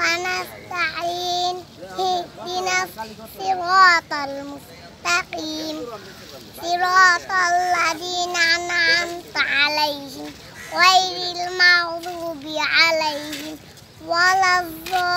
وإياك نستعين اهدنا الصراط المستقيم. صراط الذين أنعمت عليهم غير المغضوب عليهم ولا الضالين. آمين